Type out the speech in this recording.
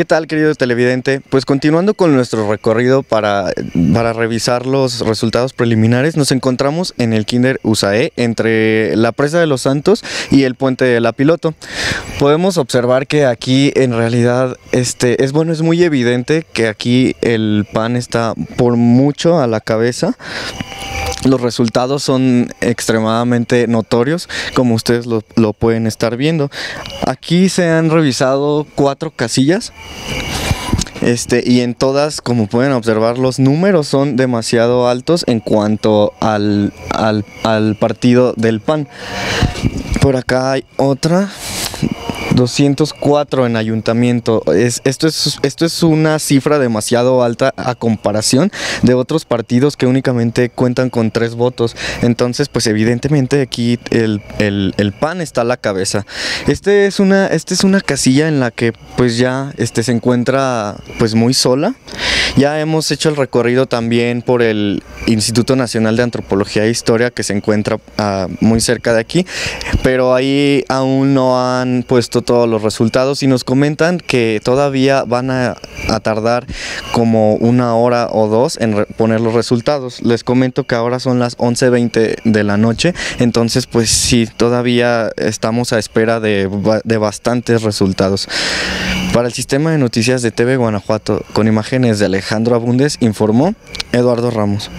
¿Qué tal, querido televidente? Pues continuando con nuestro recorrido para, para revisar los resultados preliminares, nos encontramos en el Kinder USAE entre la presa de los Santos y el puente de la Piloto. Podemos observar que aquí en realidad este, es bueno, es muy evidente que aquí el pan está por mucho a la cabeza. Los resultados son extremadamente notorios, como ustedes lo, pueden estar viendo. Aquí se han revisado cuatro casillas. Este, y en todas, como pueden observar, los números son demasiado altos en cuanto al, al, al partido del PAN. Por acá hay otra 204 en ayuntamiento. Es, esto, es, esto es una cifra demasiado alta a comparación de otros partidos que únicamente cuentan con tres votos. Entonces, pues evidentemente aquí el, el, el PAN está a la cabeza. Este es una, este es una casilla en la que pues ya este, se encuentra pues muy sola. Ya hemos hecho el recorrido también por el Instituto Nacional de Antropología e Historia que se encuentra uh, muy cerca de aquí, pero ahí aún no han puesto todos los resultados y nos comentan que todavía van a, a tardar como una hora o dos en poner los resultados. Les comento que ahora son las 11.20 de la noche, entonces pues sí, todavía estamos a espera de, de bastantes resultados. Para el sistema de noticias de TV Guanajuato, con imágenes de Alejandro Abundes, informó Eduardo Ramos.